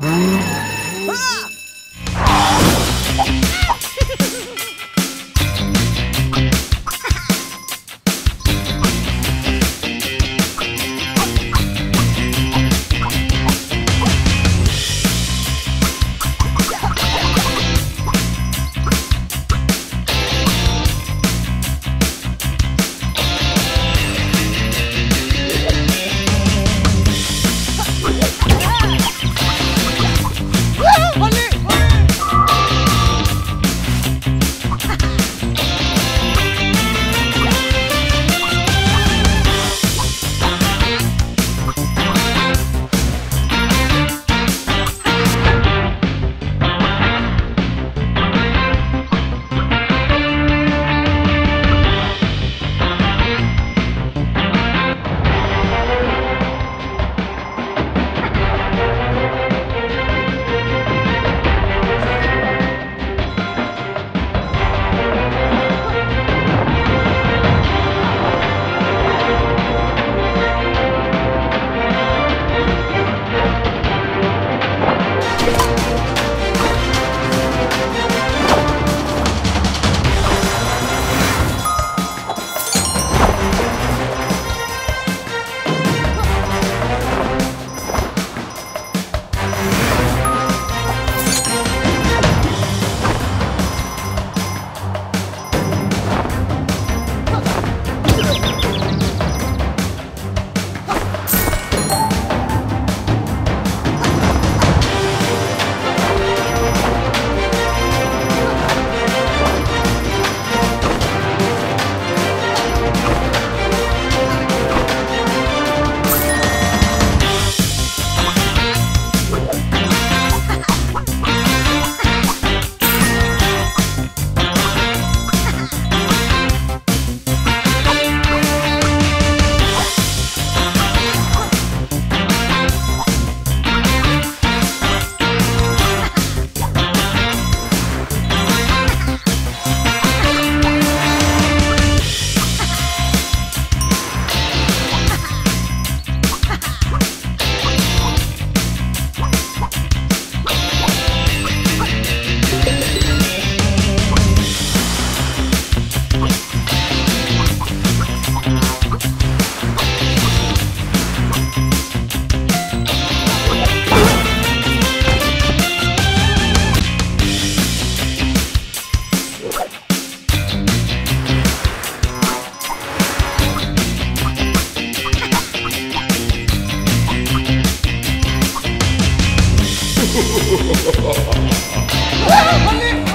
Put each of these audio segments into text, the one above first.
Mm-hmm. 아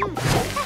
Hum.